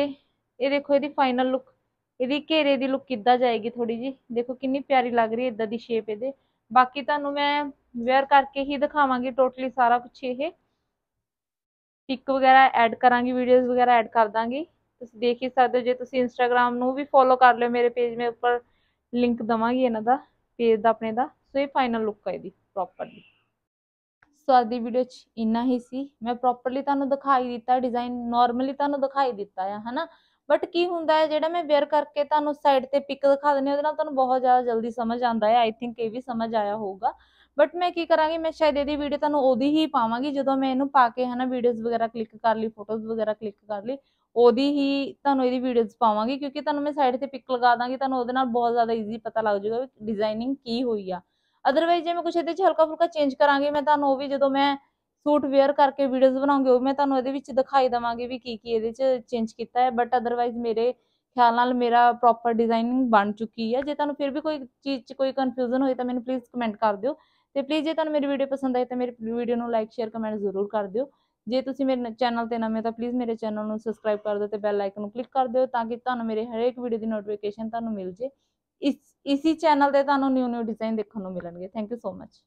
ਇਹ ਦੇਖੋ ਇਹਦੀ ਫਾਈਨਲ ਲੁੱਕ ਇਹਦੀ ਘੇਰੇ ਦੀ ਲੁੱਕ ਕਿੱਦਾਂ ਜਾਏਗੀ ਥੋੜੀ ਜੀ ਦੇਖੋ ਕਿੰਨੀ ਪਿਆਰੀ ਲੱਗ ਰਹੀ ਹੈ ਇਦਾਂ ਦੀ ਸ਼ੇਪ ਇਹਦੇ। ਬਾਕੀ ਤੁਹਾਨੂੰ ਮੈਂ ਵੇਅਰ ਕਰਕੇ ਹੀ ਦਿਖਾਵਾਂਗੀ ਟੋਟਲੀ ਸਾਰਾ ਕੁਝ ਇਹ। ਪਿਕ ਵਗੈਰਾ ਐਡ ਕਰਾਂਗੀ ਵੀਡੀਓਜ਼ ਵਗੈਰਾ ਐਡ ਕਰ ਦਾਂਗੀ। ਤੁਸੀਂ ਦੇਖ ਹੀ ਸਕਦੇ ਹੋ, ਜੇ ਤੁਸੀਂ ਇੰਸਟਾਗ੍ਰam ਨੂੰ ਵੀ ਫੋਲੋ ਕਰ ਲਿਓ ਮੇਰੇ ਪੇਜ ਮੇ ਉੱਪਰ ਲਿੰਕ ਦਵਾਂਗੀ ਇਹਨਾਂ ਦਾ ਪੇਜ ਦਾ ਆਪਣੇ ਦਾ। ਸੋ ਇਹ ਫਾਈਨਲ ਲੁੱਕ ਹੈ ਇਹਦੀ ਪ੍ਰੋਪਰਲੀ ਸੋ ਅੱਜ ਦੀ ਵੀਡੀਓ 'ਚ ਇੰਨਾ ਹੀ ਸੀ। ਮੈਂ ਪ੍ਰੋਪਰਲੀ ਤੁਹਾਨੂੰ ਦਿਖਾਈ ਦਿੱਤਾ ਡਿਜ਼ਾਈਨ ਨਾਰਮਲੀ ਤੁਹਾਨੂੰ ਦਿਖਾਈ ਦਿੱਤਾ ਆ, ਹਨਾ? ਬਟ ਕੀ ਹੁੰਦਾ ਹੈ, ਜਿਹੜਾ ਮੈਂ ਵੇਅਰ ਕਰਕੇ ਤੁਹਾਨੂੰ ਸਾਈਡ ਤੇ ਪਿਕ ਦਿਖਾ ਦਿੰਦੀ ਉਹਦੇ ਨਾਲ ਤੁਹਾਨੂੰ ਬਹੁਤ ਜ਼ਿਆਦਾ ਜਲਦੀ ਸਮਝ ਆਉਂਦਾ ਹੈ ਆਈ ਥਿੰਕ ਇਹ ਵੀ ਸਮਝ ਆਇਆ ਹੋਊਗਾ। ਬਟ ਮੈਂ ਕੀ ਕਰਾਂਗੀ, ਮੈਂ ਸ਼ਾਇਦ ਇਹਦੀ ਵੀਡੀਓ ਤੁਹਾਨੂੰ ਉਹਦੀ ਹੀ ਪਾਵਾਂਗੀ, ਜਦੋਂ ਮੈਂ ਇਹਨੂੰ ਪਾ ਕੇ ਹਨਾ ਵੀਡੀਓਜ਼ ਵਗੈਰਾ ਕਲਿੱਕ ਕਰ ਲਈ ਫੋਟੋਜ਼ ਵਗੈਰਾ ਕਲਿੱਕ ਕਰ ਲਈ, ਉਹਦੀ ਹੀ ਤੁਹਾਨੂੰ ਇਹਦੀ ਵੀਡੀਓਜ਼ ਪਾਵਾਂਗੀ, ਕਿਉਂਕਿ ਤੁਹਾਨੂੰ ਮੈਂ ਸਾਈਡ ਤੇ ਪਿਕ ਲਗਾ ਦਾਂਗੀ, ਤੁਹਾਨੂੰ ਉਹਦੇ ਨਾਲ ਬਹੁਤ ਜ਼ਿਆਦਾ ਈਜ਼ੀ ਪਤਾ ਲੱਗ ਜਾਊਗਾ ਵੀ ਡਿਜ਼ਾਈਨਿੰਗ ਕੀ ਹੋਈ ਆ। ਅਦਰਵਾਈਜ਼ ਜੇ ਮੈਂ ਕੁਛ ਇਹਦੇ 'ਚ ਹਲਕਾ ਫੁਲਕਾ ਚੇਂਜ ਕਰਾਂਗੀ, ਮੈਂ ਤੁਹਾਨੂੰ ਉਹ ਵੀ ਜਦੋਂ ਮੈਂ ਸੂਟ ਵੇਅਰ ਕਰਕੇ ਵੀਡੀਓਜ਼ ਬਣਾਉਂਗੀ, ਉਹ ਮੈਂ ਤੁਹਾਨੂੰ ਇਹਦੇ ਵਿੱਚ ਦਿਖਾਈ ਦਵਾਂਗੀ ਵੀ ਕੀ ਕੀ ਇਹਦੇ 'ਚ ਚੇਂਜ ਕੀਤਾ ਹੈ ਬਟ ਅਦਰਵਾਈਜ਼ ਮੇਰੇ ਖਿਆਲ ਨਾਲ ਮੇਰਾ ਪ੍ਰੋਪਰ ਡਿਜ਼ਾਈਨਿੰਗ ਬਣ ਚੁੱਕੀ ਹੈ ਜੇ ਤੁਹਾਨੂੰ ਫਿਰ ਵੀ ਕੋਈ ਚੀਜ਼ 'ਚ ਕੋਈ ਕਨਫਿਊਜ਼ਨ ਹੋਈ ਤਾਂ ਮੈਨੂੰ ਪਲੀਜ਼ ਕਮੈਂਟ ਕਰ ਦਿਓ। ਤੇ ਪਲੀਜ਼ ਜੇ ਤੁਹਾਨੂੰ ਮੇਰੀ ਵੀਡੀਓ ਪਸੰਦ ਆਈ ਤਾਂ ਮੇਰੀ ਵੀਡੀਓ ਨੂੰ ਲਾਈਕ ਸ਼ੇਅਰ ਕਮੈਂਟ ਜ਼ਰੂਰ ਕਰ ਦਿਓ। ਜੇ ਤੁਸੀਂ ਮੇਰੇ ਚੈਨਲ ਤੇ ਨਵੇਂ ਤਾਂ ਪਲੀਜ਼ ਮੇਰੇ ਚੈਨਲ ਨੂੰ ਸਬਸਕ੍ਰਾਈਬ ਕਰ ਦਿਓ ਤੇ ਬੈਲ ਆਈਕਨ ਨੂੰ ਕਲਿੱਕ ਕਰ ਦਿਓ ਤਾਂ ਕਿ ਤੁਹਾਨੂੰ ਮੇਰੇ ਹਰੇਕ ਵੀਡੀਓ ਦੀ ਨੋਟੀਫਿਕੇਸ਼ਨ ਤੁਹਾਨੂੰ ਮਿਲ ਜੇ। ਇਸ, ਇਸੀ ਚੈਨਲ ਤੇ ਤੁਹਾਨੂੰ ਨਿਊ ਨਿਊ ਡਿਜ਼ਾਈਨ ਦੇਖਣ ਨੂੰ ਮਿਲਣਗੇ। Thank you so much